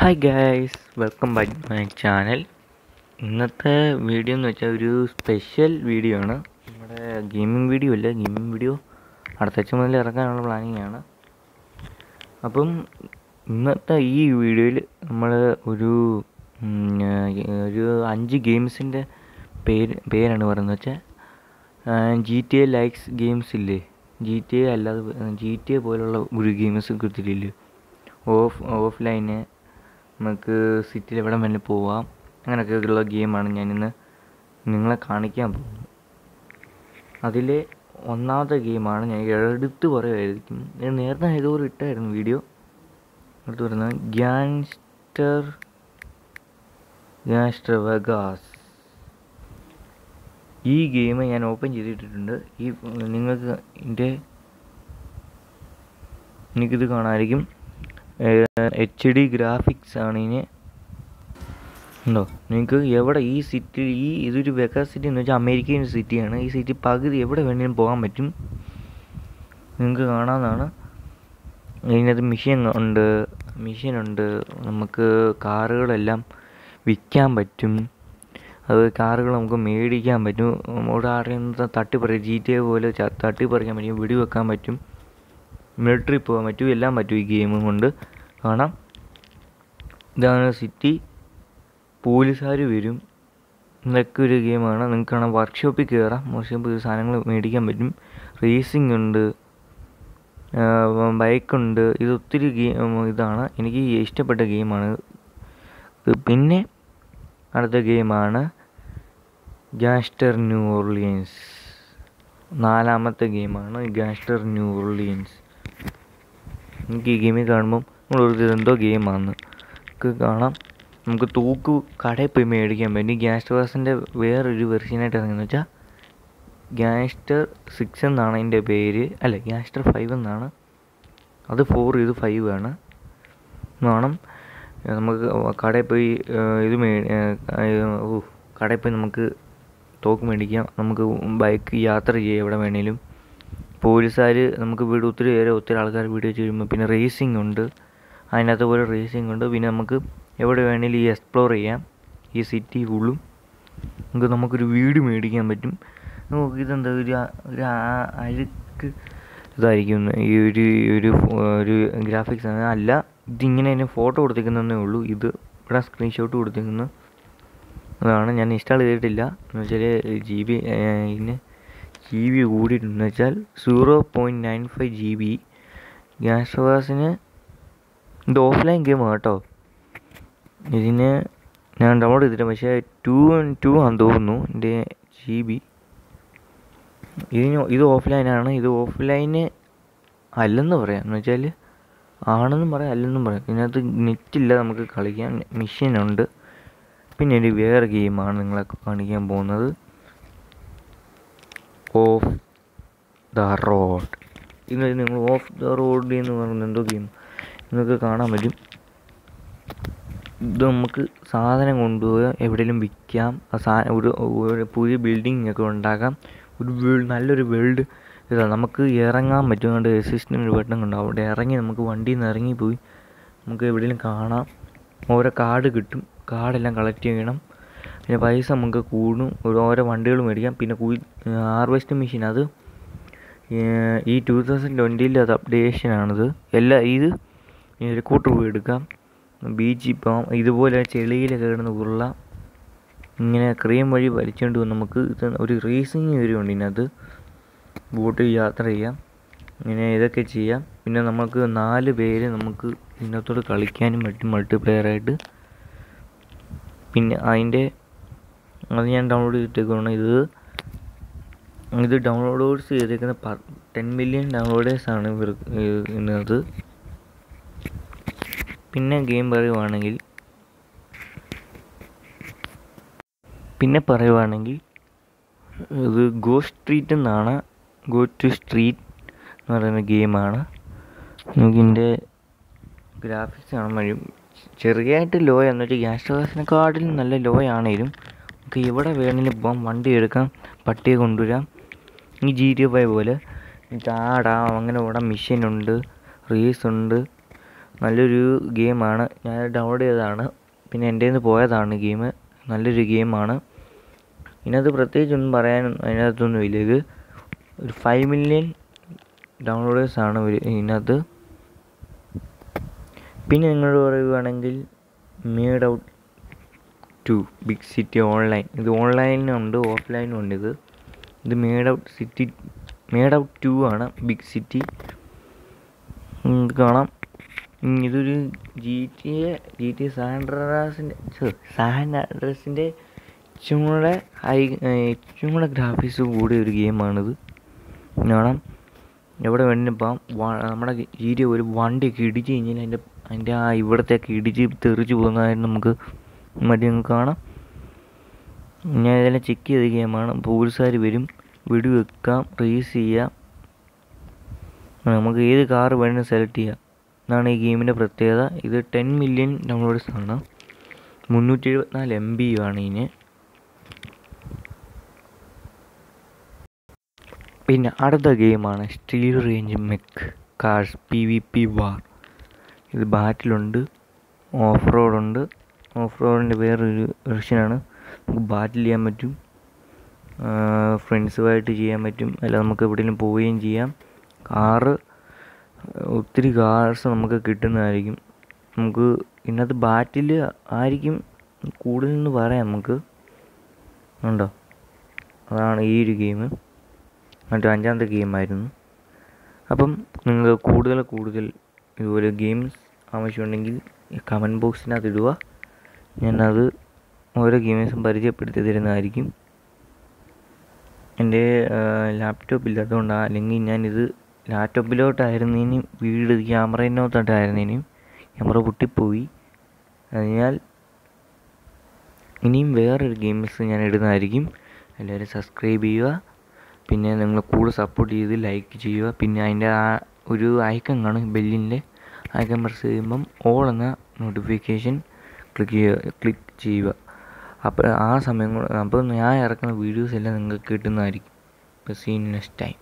Hi guys welcome back my channel ഇന്നത്തെ video എന്ന് വെച്ചാൽ ഒരു സ്പെഷ്യൽ വീഡിയോ ആണ്. നമ്മുടെ ഗെയിമിംഗ് വീഡിയോ അല്ല ഗെയിമിംഗ് വീഡിയോ അടുത്താഴ്ച മുതൽ ഇറക്കാനുള്ള പ്ലാനിങ് ആണ്. അപ്പം ഇന്നത്തെ ഈ വീഡിയോയിൽ നമ്മൾ ഒരു ഒരു അഞ്ച് ഗെയിംസിന്റെ പേര് പേരാണ് പറയുന്നത്. വെച്ചാൽ G T A likes games ഇല്ലേ? ജി ടി എ അല്ലാതെ ജി ടി എ പോലുള്ള ഒരു ഗെയിംസ് കിട്ടിയില്ലേ ഓഫ് ഓഫ് ഓഫ്ലൈന് നമുക്ക് സിറ്റിയിൽ എവിടെ വേണമെങ്കിലും പോവാം. അങ്ങനെയൊക്കെ ഉള്ള ഗെയിമാണ് ഞാനിന്ന് നിങ്ങളെ കാണിക്കാൻ പോകുന്നത്. അതിലെ ഒന്നാമത്തെ ഗെയിമാണ് ഞാൻ എടുത്ത് പറയുമായിരിക്കും ഞാൻ നേരത്തെ ഏതോ ഇട്ടായിരുന്നു വീഡിയോ എടുത്ത് പറയുന്നത് ഗ്യാങ്സ്റ്റർ ഗ്യാങ്സ്റ്റർ വെഗാസ് ഈ ഗെയിം ഞാൻ ഓപ്പൺ ചെയ്തിട്ടിട്ടുണ്ട്. ഈ നിങ്ങൾക്ക് ഇതിന്റെ എനിക്കിത് കാണാമായിരിക്കും എച്ച് ഡി ഗ്രാഫിക്സ് ആണ് ഇനി ഉണ്ടോ? നിങ്ങൾക്ക് എവിടെ ഈ സിറ്റി ഈ ഇതൊരു വെക്ക സിറ്റി എന്ന് വെച്ചാൽ അമേരിക്കൻ സിറ്റിയാണ് ഈ സിറ്റി പകുതി എവിടെ വേണമെങ്കിലും പോകാൻ പറ്റും. നിങ്ങൾക്ക് കാണാവുന്നതാണ് ഇതിനകത്ത് മിഷ്യൻ ഉണ്ട്. മിഷ്യൻ ഉണ്ട്. നമുക്ക് കാറുകളെല്ലാം വിൽക്കാൻ പറ്റും. അത് കാറുകൾ നമുക്ക് മേടിക്കാൻ പറ്റും. നമ്മുടെ തട്ടിപ്പറിക്കാം ജി ടി എ പോലെ തട്ടിപ്പറിക്കാൻ പറ്റും. വെടിവെക്കാൻ പറ്റും. മിലിറ്ററി പോകാൻ പറ്റും എല്ലാം പറ്റും ഈ ഗെയിം കൊണ്ട്. കാണാം. ഇതാണ് സിറ്റി പോലീസുകാർ വരും. ഇതൊക്കെ ഒരു ഗെയിമാണ് നിങ്ങൾക്ക് കാണാം. വർക്ക്ഷോപ്പിൽ കയറാം വർക്ക്ഷോപ്പിൽ സാധനങ്ങൾ മേടിക്കാൻ പറ്റും. റേസിംഗ് ഉണ്ട്. ബൈക്കുണ്ട് ഇത് ഒത്തിരി ഗെയിം ഇതാണ്. എനിക്ക് ഇഷ്ടപ്പെട്ട ഗെയിമാണ് പിന്നെ അടുത്ത ഗെയിമാണ് ഗാസ്റ്റർ ന്യൂ ഓർലിയൻസ് നാലാമത്തെ ഗെയിമാണ് ഗാസ്റ്റർ ന്യൂ ഓർലിയൻസ് എനിക്ക് ഈ ഗെയിമിൽ കാണുമ്പം നമ്മളൊരു എന്തോ ഗെയിമാണ് നമുക്ക് കാണാം. നമുക്ക് തൂക്ക് കടയിൽ പോയി മേടിക്കാൻ പറ്റും. ഗ്യാസ്റ്റർ വാസിന്റെ വേറൊരു വെർഷനായിട്ട് ഇറങ്ങുന്നത് വെച്ചാൽ ഗ്യാസ്റ്റർ സിക്സ് എന്നാണ് അതിന്റെ പേര്. അല്ല ഗ്യാസ്റ്റർ ഫൈവ് എന്നാണ്. അത് ഫോർ ഇത് ഫൈവ് ആണ്. വേണം. നമുക്ക് കടയിൽ പോയി ഇത് മേ കടയിൽ പോയി നമുക്ക് തോക്ക് മേടിക്കാം. നമുക്ക് ബൈക്ക് യാത്ര ചെയ്യാം എവിടെ വേണേലും. പോലീസുകാർ നമുക്ക് വീട് ഒത്തിരി പേരെ ഒത്തിരി ആൾക്കാർ വീഡിയോ ചെയ്യുമ്പോൾ പിന്നെ റേസിംഗ് ഉണ്ട്. അതിനകത്ത് പോലെ റേസിംഗ് ഉണ്ട്. പിന്നെ നമുക്ക് എവിടെ വേണമെങ്കിലും ഈ എക്സ്പ്ലോർ ചെയ്യാം. ഈ സിറ്റി ഫുള്ളും നമുക്ക് നമുക്കൊരു വീട് മേടിക്കാൻ പറ്റും. നമുക്ക് ഇതെന്താ ഒരു ഒരു അഴുക്ക് ഇതായിരിക്കും. ഈ ഒരു ഒരു ഒരു ഗ്രാഫിക്സ് അല്ല ഇതിങ്ങനെ തന്നെ ഫോട്ടോ കൊടുത്തേക്കുന്നതേ ഉള്ളൂ. ഇത് ഇവിടെ സ്ക്രീൻഷോട്ട് കൊടുത്തേക്കുന്നു. അതാണ്. ഞാൻ ഇൻസ്റ്റാൾ ചെയ്തിട്ടില്ല. എന്ന് വെച്ചാൽ ജി ബി ഇതിന് ജി ബി കൂടിയിട്ടുണ്ടെന്ന് വെച്ചാൽ zero point nine five G B gas വാസിന് ഇത് ഓഫ്ലൈൻ ഗെയിം കേട്ടോ. ഇതിന് ഞാൻ ഡൗൺലോഡ് ചെയ്തിട്ട് പക്ഷേ ടു ടു ആണെന്ന് തോന്നുന്നു എന്റെ ജി ബി ഇതിന് ഇത് ഓഫ്ലൈനാണ് ഇത് ഓഫ്ലൈന് അല്ലെന്ന് പറയാം. എന്ന് വെച്ചാൽ ആണെന്നും പറയാം അല്ലെന്നും പറയാം. ഇതിനകത്ത് നെറ്റില്ല നമുക്ക് കളിക്കാൻ മെഷീനുണ്ട് പിന്നെ ഒരു വേറെ ഗെയിമാണ് നിങ്ങളൊക്കെ കാണിക്കാൻ പോകുന്നത്. ഓഫ് ദ റോഡ് ഇത് നിങ്ങൾ ഓഫ് ദ റോഡ് എന്ന് പറയുന്നത് എന്തോ ഗെയിം നിങ്ങൾക്ക് കാണാൻ പറ്റും. ഇത് നമുക്ക് സാധനം കൊണ്ടുപോയി എവിടെയെങ്കിലും വിൽക്കാം. സാ ഒരു ഒരു പുതിയ ബിൽഡിംഗ് ഒക്കെ ഉണ്ടാക്കാം. ഒരു നല്ലൊരു വേൾഡ് ഇതാ. നമുക്ക് ഇറങ്ങാൻ പറ്റും. അതുകൊണ്ട് അസിസ്റ്റന്റ് ഒരു ബട്ടൺ ഉണ്ടാവും അവിടെ ഇറങ്ങി നമുക്ക് വണ്ടിയിൽ നിന്ന് ഇറങ്ങിപ്പോയി. നമുക്ക് എവിടെയെങ്കിലും കാണാം. ഓരോ കാർഡ് കിട്ടും. കാർഡെല്ലാം കളക്ട് ചെയ്യണം. പിന്നെ പൈസ നമുക്ക് കൂടും. ഒരു ഓരോ വണ്ടികൾ മേടിക്കാം. പിന്നെ ഹാർവെസ്റ്റ് മെഷീൻ അത് ഈ ടു തൗസൻഡ് ട്വന്റിയിൽ അത് അപ്ഡേഷനാണത് എല്ലാ ഇത് ഹെലിക്കോപ്റ്റർ പോയി എടുക്കാം. ബീച്ചിൽ പോകാം ഇതുപോലെ ചെളിയിലൊക്കെ കിടന്ന് ഉരുളാം ഇങ്ങനെ ക്രീം വഴി വലിച്ചുകൊണ്ട് നമുക്ക് ഇത് ഒരു റേസിങ് വരുമുണ്ട് ഇതിനകത്ത്. ബോട്ടിൽ യാത്ര ചെയ്യാം. ഇങ്ങനെ ഇതൊക്കെ ചെയ്യാം. പിന്നെ നമുക്ക് നാല് പേര് നമുക്ക് ഇതിനകത്തോട് കളിക്കാനും പറ്റും മൾട്ടിപ്ലെയർ ആയിട്ട്. പിന്നെ അതിന്റെ അത് ഞാൻ ഡൗൺലോഡ് ചെയ്തിട്ടേക്കാണ് ഇത് ഇത് ഡൗൺലോഡ്സ് ചെയ്തേക്കുന്ന ടെൻ മില്യൺ ഡൗൺലോഡേഴ്സാണ് ഇവർ ഇതിനകത്ത്. പിന്നെ ഗെയിം പറയുവാണെങ്കിൽ പിന്നെ പറയുവാണെങ്കിൽ ഇത് ഗോ സ്ട്രീറ്റ് എന്നാണ്. ഗോ ടു സ്ട്രീറ്റ് എന്ന് പറയുന്ന ഗെയിമാണ് നമുക്കിന്റെ ഗ്രാഫിക്സ് കാണാൻ കഴിയും ചെറിയായിട്ട് ലോ എന്ന് വെച്ചാൽ ഗ്യാസ് ഗ്യാസിനെക്കാട്ടിലും നല്ല ലോ ആണെങ്കിലും നമുക്ക് എവിടെ വേണമെങ്കിലും പോകാം വണ്ടി എടുക്കാം. പട്ടിയെ കൊണ്ടുവരാം. ഈ ജി ടി ഫൈവ് പോലെ. ചാടാം അങ്ങനെ ഓടാം മെഷീനുണ്ട് ഉണ്ട്. നല്ലൊരു ഗെയിമാണ് ഞാൻ ഡൗൺലോഡ് ചെയ്തതാണ്. പിന്നെ എന്റെ നിന്ന് പോയതാണ് ഗെയിം നല്ലൊരു ഗെയിമാണ് ഇതിനകത്ത് പ്രത്യേകിച്ചൊന്നും പറയാൻ അതിനകത്തൊന്നും ഇല്ല. ഇത് ഒരു ഫൈവ് മില്യൺ ഡൗൺലോഡേഴ്സാണ് ഇതിനകത്ത്. പിന്നെ നിങ്ങൾ പറയുകയാണെങ്കിൽ made out to big city online ഇത് ഓൺലൈനുണ്ട് ഓഫ്ലൈനും ഉണ്ട് ഇത്. ഇത് made out city made out to ആണ് ബിഗ് സിറ്റി ഇത് കാണാം. ഇതൊരു G T A G T സാൻഡ്രാസിന്റെ സാൻഡ്രസിന്റെ ഇച്ചും കൂടെ ഹൈ ഇച്ചും കൂടെ ഗ്രാഫിക്സ് കൂടിയ ഒരു ഗെയിമാണിത് കാണാം. എവിടെ വേണമെങ്കിലും നമ്മുടെ ജി ടി ഒരു വണ്ടിയൊക്കെ ഇടിച്ച് കഴിഞ്ഞാൽ അതിന്റെ അതിന്റെ ആ ഇവിടത്തെയൊക്കെ ഇടിച്ച് തെറിച്ച് പോകുന്നതായിട്ട് നമുക്ക് മടി നിങ്ങൾക്ക് കാണാം. ഞാൻ ഇതെല്ലാം ചെക്ക് ചെയ്ത ഗെയിമാണ്. പോലീസുകാർ വരും. വെടിവെക്കാം. റേസ് ചെയ്യാം. നമുക്ക് ഏത് കാർ വേണമെങ്കിലും സെലക്ട് ചെയ്യാം. എന്നാണ് ഈ ഗെയിമിന്റെ പ്രത്യേകത. ഇത് ടെൻ മില്യൺ ഡൗൺലോഡ്സ് ആണ്. മുന്നൂറ്റി എഴുപത്തിനാല് എം ബി ആണ് ഇതിന് പിന്നെ അടുത്ത ഗെയിമാണ് steel range mech cars P V P war ഇത് ബാറ്റിലുണ്ട് ഓഫ് റോഡുണ്ട് ഓഫ് റോഡിന്റെ വേറൊരു വെർഷനാണ് നമുക്ക് ബാറ്റിൽ ചെയ്യാൻ പറ്റും. ഫ്രണ്ട്സുമായിട്ട് ചെയ്യാൻ പറ്റും. അല്ല നമുക്ക് എവിടെയെങ്കിലും പോവുകയും ചെയ്യാം. കാറ് ഒത്തിരി കാർസ് നമുക്ക് കിട്ടുന്നതായിരിക്കും. നമുക്ക് ഇതിനകത്ത് ബാറ്റിൽ ആയിരിക്കും കൂടുതലെന്ന് പറയാം നമുക്ക്. ഉണ്ടോ? അതാണ് ഈ ഒരു ഗെയിം. മറ്റേ അഞ്ചാമത്തെ ഗെയിമായിരുന്നു അപ്പം നിങ്ങൾ കൂടുതൽ കൂടുതൽ ഇതുപോലെ ഗെയിംസ് ആവശ്യമുണ്ടെങ്കിൽ കമന്റ് ബോക്സിനകത്ത് ഇടുക. ഞാനത് ഓരോ ഗെയിമേഴ്സും പരിചയപ്പെടുത്തി തരുന്നതായിരിക്കും എന്റെ ലാപ്ടോപ്പ് ഇല്ലാത്തതുകൊണ്ടാണ് അല്ലെങ്കിൽ ഞാനിത് ലാപ്ടോപ്പിലോട്ടായിരുന്നതിനും വീട് ക്യാമറയിനകത്തോട്ടായിരുന്നതിനും ക്യാമറ പൊട്ടിപ്പോയി. അതിനാൽ ഇനിയും വേറൊരു ഗെയിംസ് ഞാൻ ഇടുന്നതായിരിക്കും. എല്ലാവരും സബ്സ്ക്രൈബ് ചെയ്യുക. പിന്നെ നിങ്ങൾ കൂടെ സപ്പോർട്ട് ചെയ്ത് ലൈക്ക് ചെയ്യുക. പിന്നെ അതിന്റെ ആ ഒരു ഐക്കൺ കാണും ബെല്ലിന്റെ. ഐക്കൺ പ്രസ് ചെയ്യുമ്പം ഓൾ എന്ന നോട്ടിഫിക്കേഷൻ ക്ലിക്ക് ചെയ്യുക ക്ലിക്ക് ചെയ്യുക. അപ്പോൾ ആ സമയം കൊണ്ട് അപ്പോൾ ഞാൻ ഇറക്കുന്ന വീഡിയോസ് എല്ലാം നിങ്ങൾക്ക് കിട്ടുന്നതായിരിക്കും. അപ്പോൾ സീൻ നെക്സ്റ്റ് ടൈം